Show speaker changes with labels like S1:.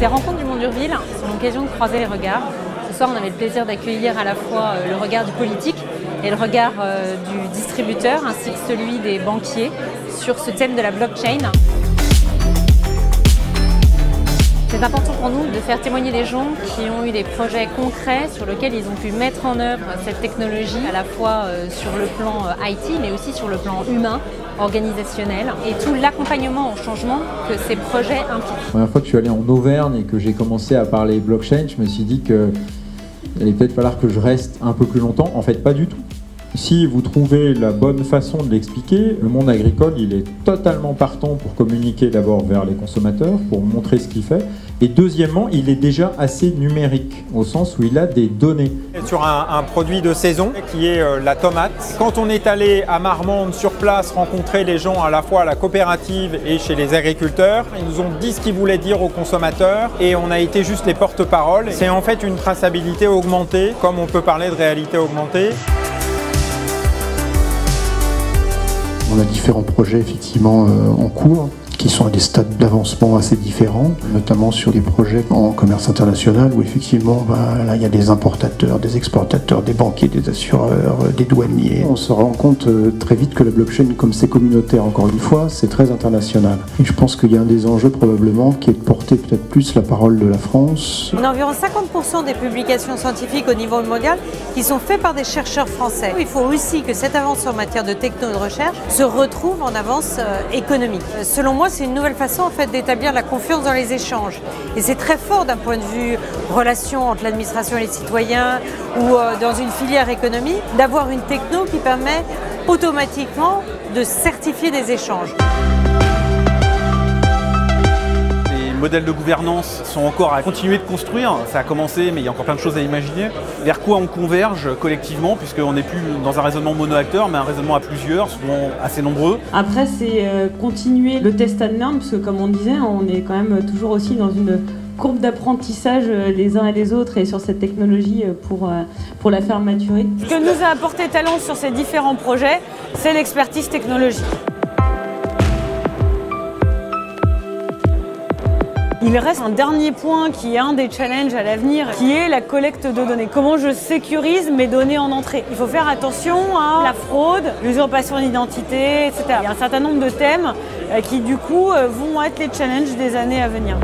S1: Ces rencontres du Monde Urville sont l'occasion de croiser les regards. Ce soir, on avait le plaisir d'accueillir à la fois euh, le regard du politique et le regard euh, du distributeur, ainsi que celui des banquiers, sur ce thème de la blockchain. C'est important pour nous de faire témoigner des gens qui ont eu des projets concrets sur lesquels ils ont pu mettre en œuvre cette technologie, à la fois euh, sur le plan IT, mais aussi sur le plan humain, organisationnel, et tout l'accompagnement au changement que ces projets impliquent.
S2: La première fois que je suis allé en Auvergne et que j'ai commencé à parler blockchain, je me suis dit que il allait peut-être falloir que je reste un peu plus longtemps. En fait, pas du tout. Si vous trouvez la bonne façon de l'expliquer, le monde agricole, il est totalement partant pour communiquer d'abord vers les consommateurs, pour montrer ce qu'il fait. Et deuxièmement, il est déjà assez numérique, au sens où il a des données.
S3: Sur un, produit de saison qui est euh, la tomate. Quand on est allé à Marmande sur place rencontrer les gens à la fois à la coopérative et chez les agriculteurs, ils nous ont dit ce qu'ils voulaient dire aux consommateurs et on a été juste les porte-parole. C'est en fait une traçabilité augmentée, comme on peut parler de réalité augmentée.
S4: On a différents projets effectivement euh, en cours qui sont à des stades d'avancement assez différents, notamment sur des projets en commerce international où effectivement bah, là, il y a des importateurs, des exportateurs, des banquiers, des assureurs, euh, des douaniers. On se rend compte euh, très vite que la blockchain, comme c'est communautaire encore une fois, c'est très international. Et je pense qu'il y a un des enjeux probablement qui est de porter peut-être plus la parole de la France.
S5: On a environ 50% des publications scientifiques au niveau mondial qui sont faites par des chercheurs français. Il faut aussi que cette avance en matière de techno de recherche se retrouve en avance euh, économique. Selon moi, c'est une nouvelle façon d'établir la confiance dans les échanges. Et c'est très fort d'un point de vue relation entre l'administration et les citoyens ou euh, dans une filière économie d'avoir une techno qui permet automatiquement de certifier des échanges
S6: modèles de gouvernance sont encore à continuer de construire. Ça a commencé, mais il y a encore plein de choses à imaginer. Vers quoi on converge collectivement, puisqu'on n'est plus dans un raisonnement mono-acteur, mais un raisonnement à plusieurs, souvent assez nombreux.
S7: Après, c'est euh, continuer le test and learn, parce que comme on disait, on est quand même toujours aussi dans une courbe d'apprentissage euh, les uns et les autres et sur cette technologie euh, pour, pour la faire maturer.
S5: Ce que nous a apporté Talent sur ces différents projets, c'est l'expertise technologique. Il reste un dernier point qui est un des challenges à l'avenir, qui est la collecte de données. Comment je sécurise mes données en entrée? Il faut faire attention à la fraude, l'usurpation d'identité, etc. Il y a un certain nombre de thèmes euh, qui du coup euh, vont être les challenges des années à venir.